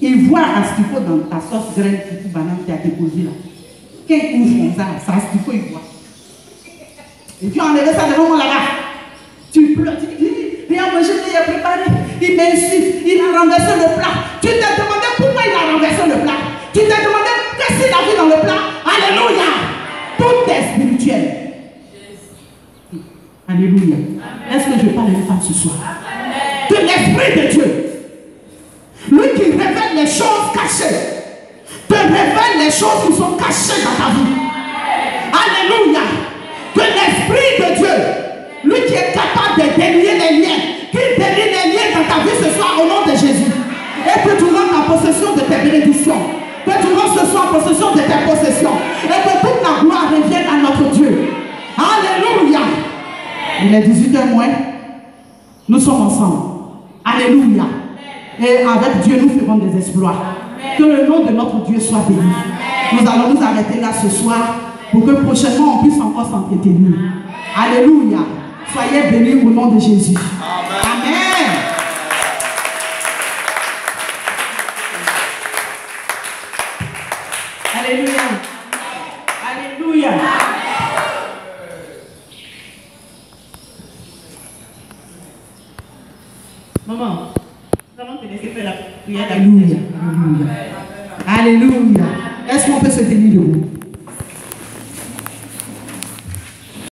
il voit asticot dans ta sauce graine qui banane qui a là. Il couche comme ça, ça asticot, il voit. Et puis enlever ça devant moi là-bas. Tu pleures, tu dis, viens manger, il a préparé. Il m'insulte, il a renversé le plat. Tu t'es demandé pourquoi il a renversé le plat? Tu t'es demandé qu'est-ce qu'il a vu dans le plat? Alléluia. Tout est spirituel. Alléluia. Est-ce que je parle à une femme ce soir? De l'Esprit de Dieu. Choses cachées. Te révèle les choses qui sont cachées dans ta vie. Alléluia. Que l'Esprit de Dieu, lui qui est capable de délier les liens, qui délie les liens dans ta vie ce soir au nom de Jésus. Et que tu rentres en possession de tes bénédictions. Que tu rentres ce soir en possession de tes possessions. Et que toute la gloire revienne à notre Dieu. Alléluia. Il est 18h moins. Nous sommes ensemble. Alléluia. Et avec Dieu, nous ferons des exploits. Que le nom de notre Dieu soit béni. Nous allons nous arrêter là ce soir pour que prochainement on puisse encore s'entretenir. Alléluia. Soyez bénis au nom de Jésus. Amen. Alléluia. Alléluia. Maman, d'Alléluia. Alléluia. Alléluia. Est-ce qu'on peut se tenir debout?